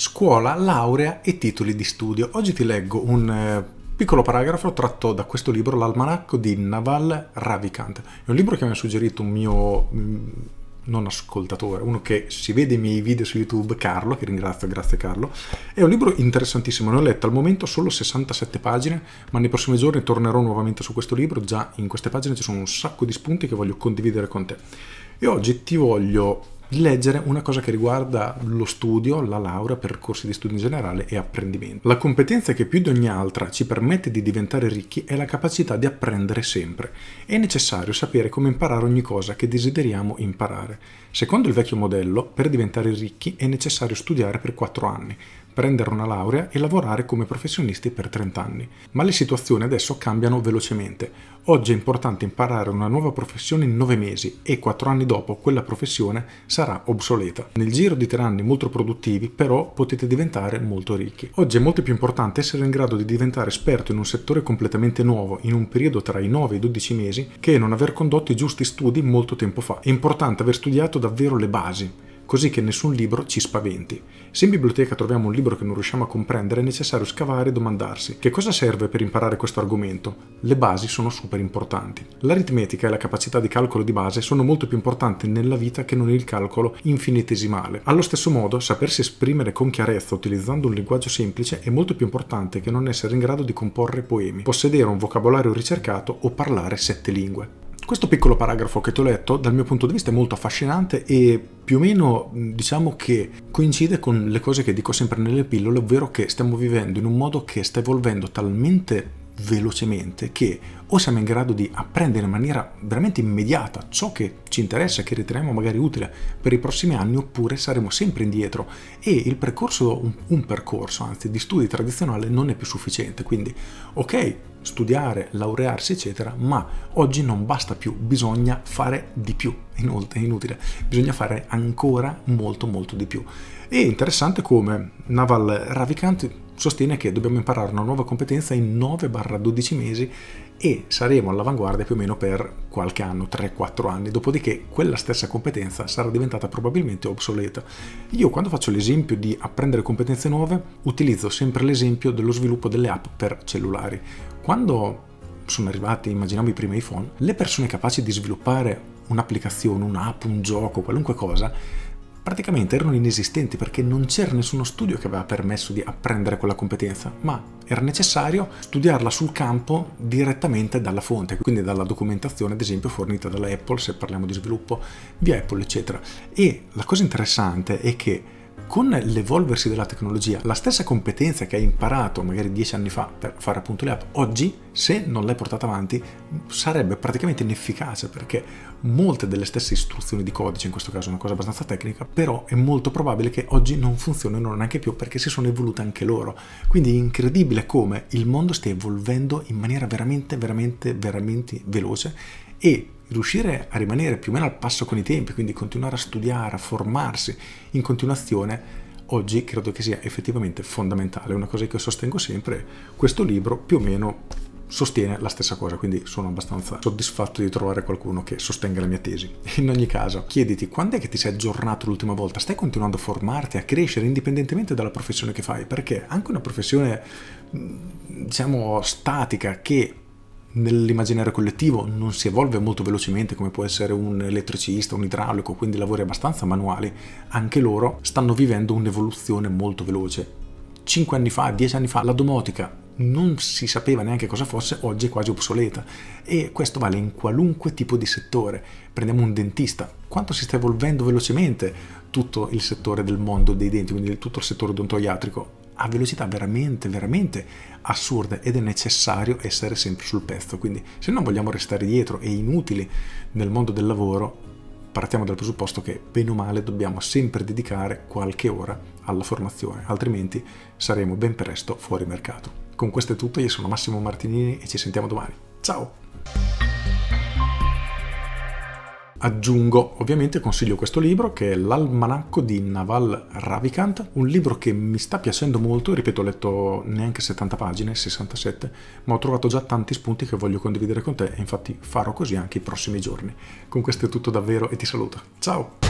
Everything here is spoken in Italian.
scuola, laurea e titoli di studio. Oggi ti leggo un eh, piccolo paragrafo tratto da questo libro, l'almanacco di Naval Ravikant. È un libro che mi ha suggerito un mio mm, non ascoltatore, uno che si vede i miei video su YouTube, Carlo, che ringrazio, grazie Carlo. È un libro interessantissimo, ne ho letto al momento solo 67 pagine, ma nei prossimi giorni tornerò nuovamente su questo libro, già in queste pagine ci sono un sacco di spunti che voglio condividere con te. E oggi ti voglio leggere una cosa che riguarda lo studio, la laurea, percorsi di studio in generale e apprendimento. La competenza che più di ogni altra ci permette di diventare ricchi è la capacità di apprendere sempre. È necessario sapere come imparare ogni cosa che desideriamo imparare. Secondo il vecchio modello, per diventare ricchi è necessario studiare per 4 anni, prendere una laurea e lavorare come professionisti per 30 anni. Ma le situazioni adesso cambiano velocemente. Oggi è importante imparare una nuova professione in 9 mesi e 4 anni dopo quella professione sarà obsoleta. Nel giro di 3 anni molto produttivi però potete diventare molto ricchi. Oggi è molto più importante essere in grado di diventare esperto in un settore completamente nuovo in un periodo tra i 9 e i 12 mesi che non aver condotto i giusti studi molto tempo fa. È importante aver studiato davvero le basi così che nessun libro ci spaventi. Se in biblioteca troviamo un libro che non riusciamo a comprendere è necessario scavare e domandarsi che cosa serve per imparare questo argomento. Le basi sono super importanti. L'aritmetica e la capacità di calcolo di base sono molto più importanti nella vita che non il calcolo infinitesimale. Allo stesso modo, sapersi esprimere con chiarezza utilizzando un linguaggio semplice è molto più importante che non essere in grado di comporre poemi, possedere un vocabolario ricercato o parlare sette lingue. Questo piccolo paragrafo che ti ho letto dal mio punto di vista è molto affascinante e più o meno diciamo che coincide con le cose che dico sempre nelle pillole, ovvero che stiamo vivendo in un modo che sta evolvendo talmente velocemente che o siamo in grado di apprendere in maniera veramente immediata ciò che ci interessa, che riteniamo magari utile per i prossimi anni, oppure saremo sempre indietro e il percorso, un, percorso anzi di studi tradizionale non è più sufficiente. Quindi, ok, studiare, laurearsi, eccetera, ma oggi non basta più, bisogna fare di più. Inoltre, è inutile, bisogna fare ancora molto, molto di più. È interessante come Naval Ravikant sostiene che dobbiamo imparare una nuova competenza in 9-12 mesi e saremo all'avanguardia più o meno per qualche anno, 3-4 anni, dopodiché quella stessa competenza sarà diventata probabilmente obsoleta. Io quando faccio l'esempio di apprendere competenze nuove utilizzo sempre l'esempio dello sviluppo delle app per cellulari. Quando sono arrivati, immaginiamo i primi iPhone, le persone capaci di sviluppare un'applicazione, un'app, un gioco, qualunque cosa, praticamente erano inesistenti perché non c'era nessuno studio che aveva permesso di apprendere quella competenza, ma era necessario studiarla sul campo direttamente dalla fonte, quindi dalla documentazione ad esempio fornita dalla Apple, se parliamo di sviluppo via Apple eccetera. E la cosa interessante è che con l'evolversi della tecnologia, la stessa competenza che hai imparato magari dieci anni fa per fare appunto le app, oggi se non l'hai portata avanti sarebbe praticamente inefficace perché molte delle stesse istruzioni di codice, in questo caso è una cosa abbastanza tecnica, però è molto probabile che oggi non funzionino neanche più perché si sono evolute anche loro. Quindi è incredibile come il mondo stia evolvendo in maniera veramente, veramente, veramente veloce e riuscire a rimanere più o meno al passo con i tempi, quindi continuare a studiare, a formarsi in continuazione, oggi credo che sia effettivamente fondamentale. Una cosa che sostengo sempre, questo libro più o meno sostiene la stessa cosa, quindi sono abbastanza soddisfatto di trovare qualcuno che sostenga la mia tesi. In ogni caso, chiediti quando è che ti sei aggiornato l'ultima volta? Stai continuando a formarti, a crescere indipendentemente dalla professione che fai? Perché anche una professione, diciamo, statica che nell'immaginario collettivo non si evolve molto velocemente come può essere un elettricista, un idraulico, quindi lavori abbastanza manuali, anche loro stanno vivendo un'evoluzione molto veloce. Cinque anni fa, dieci anni fa, la domotica non si sapeva neanche cosa fosse, oggi è quasi obsoleta e questo vale in qualunque tipo di settore. Prendiamo un dentista, quanto si sta evolvendo velocemente tutto il settore del mondo dei denti, quindi tutto il settore odontoiatrico a velocità veramente, veramente assurde ed è necessario essere sempre sul pezzo. Quindi se non vogliamo restare dietro e inutili nel mondo del lavoro, partiamo dal presupposto che bene o male dobbiamo sempre dedicare qualche ora alla formazione, altrimenti saremo ben presto fuori mercato. Con questo è tutto, io sono Massimo Martinini e ci sentiamo domani. Ciao! Aggiungo, ovviamente consiglio questo libro che è L'Almanacco di Naval Ravikant, un libro che mi sta piacendo molto, ripeto ho letto neanche 70 pagine, 67, ma ho trovato già tanti spunti che voglio condividere con te e infatti farò così anche i prossimi giorni. Con questo è tutto davvero e ti saluto. Ciao!